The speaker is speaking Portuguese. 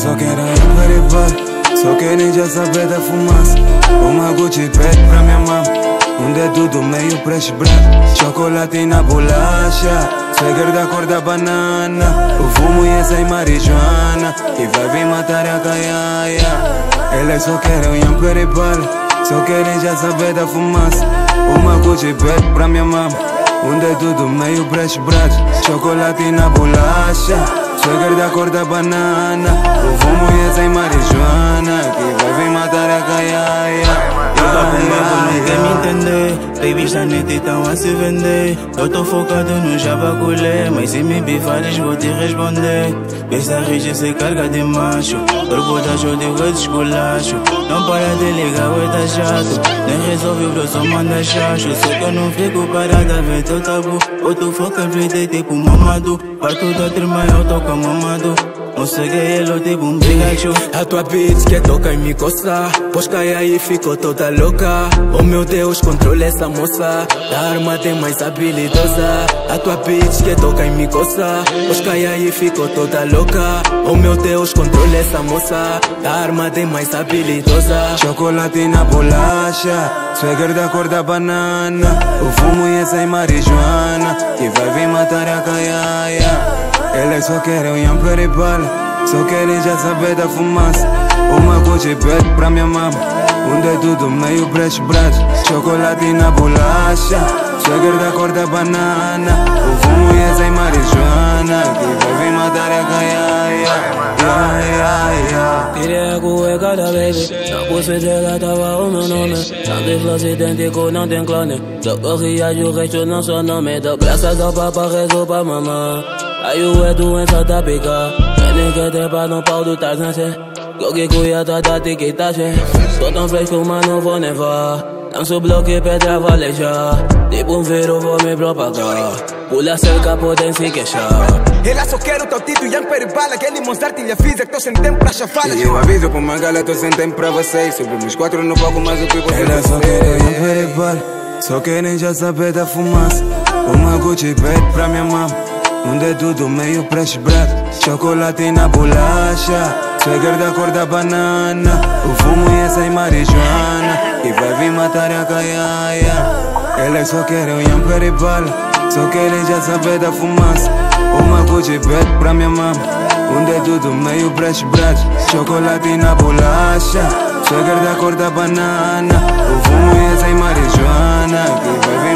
só querem averiguar Só querem já saber da fumaça. Uma Gucci pet pra minha mama. Um dedo do meio pra branco Chocolate na bolacha. Swagger da cor da banana. O fumo e essa é marijuana. Que vai vir matar a caiaia. Elas só querem um peribal Só querem já saber da fumaça. Uma Gucci pet pra minha mama Um dedo do meio pra branco Chocolate na bolacha Sugar da cor da banana O fumo e é marijuana Que vai vir matar a caiaia Papo não quer me entender? Baby está neta então a se vender Eu tô focado no jabaculé Mas se me bifares vou te responder. Pensa rede se carga de macho. Corpo da show de rede esculacho Não para de ligar o tá chato. Nem resolve o só manda chacho. Só que eu não fico parada ver teu tabu. Ou tu foca everyday tipo mamado. Parto da trima eu tô com mamado Consegue ele Pikachu A tua bitch quer tocar e me coçar Pois cai aí ficou toda louca Oh meu Deus, controle essa moça. A arma tem mais habilidosa. A tua bitch quer tocar e me coçar Pois cai aí ficou toda louca Oh meu Deus, controle essa moça. A arma tem mais habilidosa. Chocolate na bolacha. Swagger da cor da banana. O fumo e essa é marijuana. Que vai vir matar a caiaia elas só querem um peribal Só querem já saber da fumaça Uma Gucci bag pra minha mama Um dedo do meio breche braço Chocolate na bolacha Sugar da cor da banana O fumo e essa é marijuana Que vai vir matar a caiaia Yeah, yeah, yeah Queria cueca da baby. Na pulse dela tava o meu nome Sangue floss idêntico, não tem clone Só corria e o resto não sou nome. Dou graças ao papa, rezo pra mamãe Aí o é doença da pica Ele quer ter pra no pau do Tarzan Qualquer coisa tá da tic-tac Tô tão fresco, mas não vou nevar. Lanço bloco e pedra valejar. Tipo um viro, vou me propagar. Pula cerca, podem se queixar. Ela só quer o teu tito e peribala Aquele Mozart lhe avisa que tô sem tempo pra chavala E eu aviso pra uma galera, tô sem tempo pra vocês. Sobre os quatro no palco, mas o pipo Ela só querem um peribal Só querem já saber da fumaça. Uma Gucci pet pra minha mama um dedo do meio pra branco Chocolate na bolacha Swagger da cor da banana O fumo e essa é marijuana. E vai vir matar a caiaia Elas só querem um peribal Só querem já saber da fumaça Uma Gucci bag pra minha mama Um dedo do meio pra branco Chocolate na bolacha Swagger da cor da banana O fumo e essa é marijuana. Que vai vir